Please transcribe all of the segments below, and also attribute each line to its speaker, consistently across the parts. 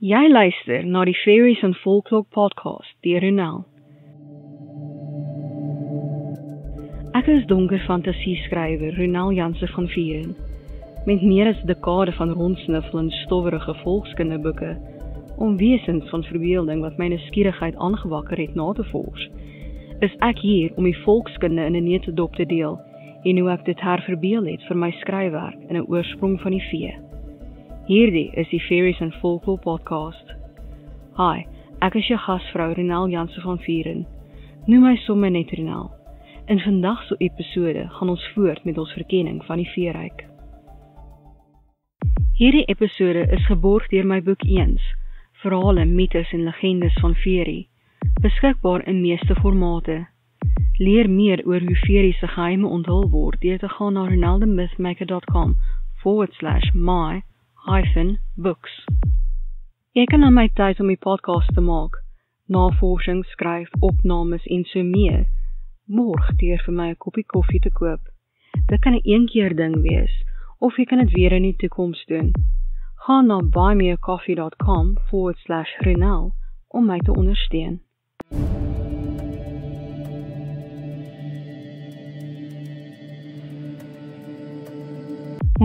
Speaker 1: Jy luister na die Fairies and Folklore podcast deur Ronel. Ek is donker fantasie skrywer Ronel Janse van Vieren. Met meer as 'n dekade van rondsniffel in stowwerige volkskinderboeke om wesens van verbeelding wat my nuuskierigheid aangewakker het na te vors, is ek hier om die volkskunde in 'n neutedop te deel en hoe ek dit herverbeel het vir my skryfwerk in 'n oorsprong van die vee. Hierdie is die Fairies and Folklore podcast. Hi, ek is jou gasvrou Renel Jansen van Vieren. Noem my sommer net Renel. In vandag se episode gaan ons voort met ons verkenning van die veeryk. Hierdie episode is geborg deur my boek Eens: Verhale, mites en legendes van Fairy, beskikbaar in meeste formate. Leer meer oor hoe Fairy se geheime onthul word deur te gaan na reneldemythmaker.com forward slash my hyphen books. Ek kan aan my tyd om die podcast te maak, navorsing skryf, opnames en so meer, morg deur vir my 'n koppie koffie te koop. Dit kan 'n een keer ding wees of jy kan dit weer in die toekoms doen. Gaan na buymeacoffee.com forward slash renal om my te ondersteun.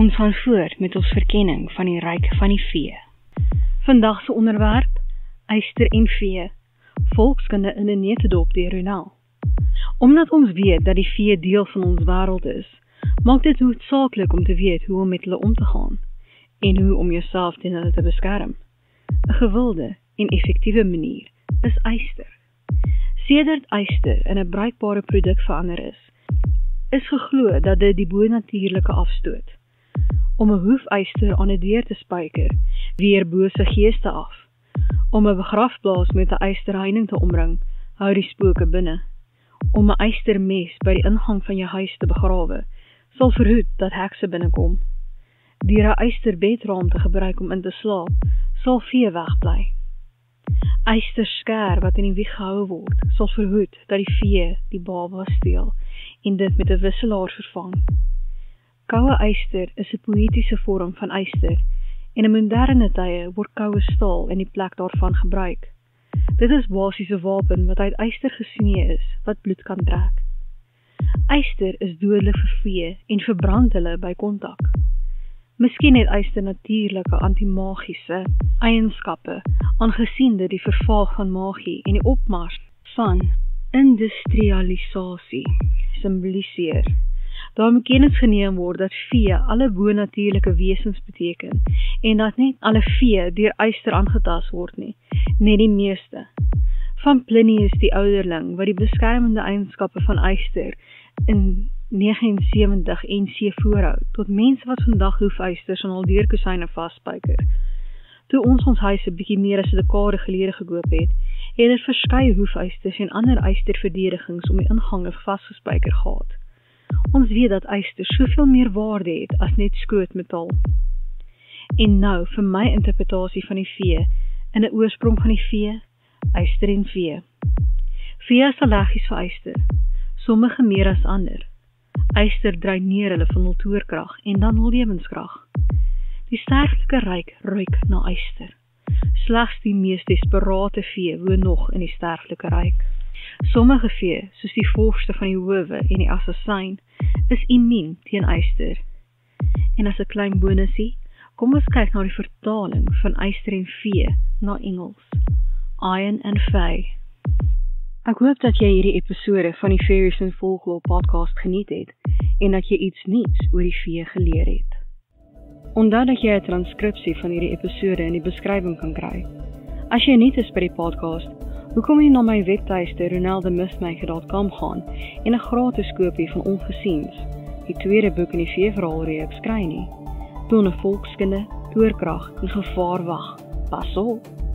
Speaker 1: Ons gaan voort met ons verkenning van die ryk van die vee. Vandag se onderwerp: Eyster en vee. Volkskunde in 'n neutedop deur Ronald. Omdat ons weet dat die vee deel van ons wêreld is, maak dit noodsaaklik om te weet hoe om met hulle om te gaan en hoe om jouself teen hulle te beskerm. 'n Gewilde en effektiewe manier is eyster. Sedert eyster in 'n bruikbare produk verander is, is geglo dat dit die bonatuurlike afstoot om 'n hoefyster aan 'n deur te spyker, weer bose geeste af. Om 'n begrafplaas met 'n eysterheining te omring, hou die spooke binne. Om 'n eystermes by die ingang van jou huis te begrawe, sal verhoed dat hekse binnekom. Deur 'n eysterbedraam te gebruik om in te slaap, sal vee wegbly. Eysterskêr wat in die wieg gehou word, sal verhoed dat die vee die baba steel en dit met 'n wisselaar vervang. Koue eyster is 'n poëtiese vorm van eyster en in moderne tye word koue staal in die plek daarvan gebruik. Dit is basies 'n wapen wat uit eyster gesmee is wat bloed kan trek. Eyster is dodelik vir vee en verbrand hulle by kontak. Miskien het eyster natuurlike antimagiese eienskappe, aangesien dit die vervaag van magie en die opmars van industrialisasie simboliseer. Daar moet kennis geneem word dat vee alle bonatuurlike wesens beteken en dat net alle vee deur eyster aangetast word nie, net die meeste. Van Plinius die ouderling wat die beskermende eienskappe van eyster in 79 en C voorhou tot mense wat vandag hoefeysters aan al deurkusyne vasspyker. Toe ons ons huis 'n bietjie meer as 'n dekade gelede gekoop het, het dit verskeie hoefeysters en ander eysterverdedigings om die ingange vasgespyker gehad. Ons weet dat yster soveel meer waarde het as net skrootmetaal. En nou vir my interpretasie van die vee in 'n oorsprong van die vee, yster en vee. Vee is allergies vir yster, sommige meer as ander. Yster dreineer hulle van hul toerkrag en dan hul lewenskrag. Die sterflike ryk ruik na yster. Slegs die mees desperate vee woon nog in die sterflike ryk. Sommige vee, soos die vorste van die howe en die assassin, is immuun teen eyster. En as 'n klein bonusie, kom ons kyk na die vertaling van eyster en vee na Engels. Iron and Fey. Ek hoop dat jy hierdie episode van die Fairies and Folklore podcast geniet het en dat jy iets nuuts oor die vee geleer het. Onthou dat jy 'n transkripsie van hierdie episode in die beskrywing kan kry. As jy nuut is by die podcast, Hoekom nie na my webtuiste ronaldemistmaker.com gaan en 'n gratis kopie van Ongesiens, die tweede boek in die veeverhaalreeks kry nie? Toe 'n volkskinde, toorkrag en gevaar wag. Pas op.